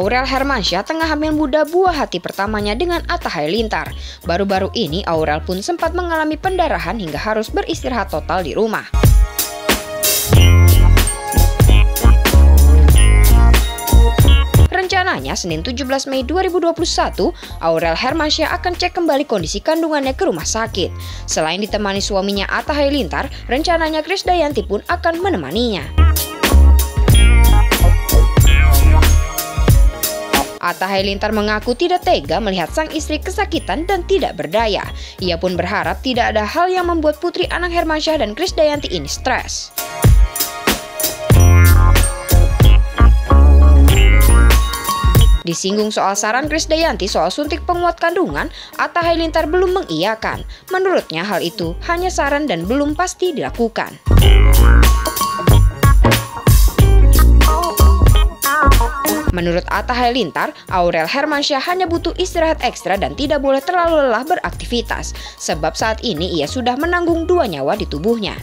Aurel Hermansyah tengah hamil muda buah hati pertamanya dengan Atta Halilintar. Baru-baru ini Aurel pun sempat mengalami pendarahan hingga harus beristirahat total di rumah. Rencananya Senin 17 Mei 2021, Aurel Hermansyah akan cek kembali kondisi kandungannya ke rumah sakit. Selain ditemani suaminya Atta Halilintar, rencananya Krisdayanti pun akan menemaninya. Atta Halilintar mengaku tidak tega melihat sang istri kesakitan dan tidak berdaya. Ia pun berharap tidak ada hal yang membuat Putri Anang Hermansyah dan Krisdayanti ini stres. Disinggung soal saran Krisdayanti soal suntik penguat kandungan, Atta Halilintar belum mengiyakan. Menurutnya hal itu hanya saran dan belum pasti dilakukan. Menurut Atta Halilintar, Aurel Hermansyah hanya butuh istirahat ekstra dan tidak boleh terlalu lelah beraktivitas, sebab saat ini ia sudah menanggung dua nyawa di tubuhnya.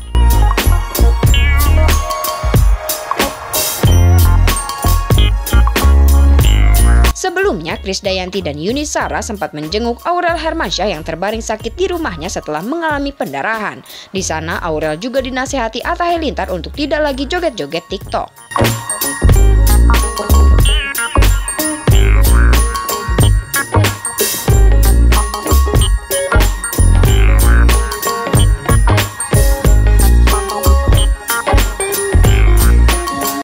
Sebelumnya, Krisdayanti dan Yuni Sara sempat menjenguk Aurel Hermansyah yang terbaring sakit di rumahnya setelah mengalami pendarahan. Di sana, Aurel juga dinasehati Atta Halilintar untuk tidak lagi joget-joget TikTok.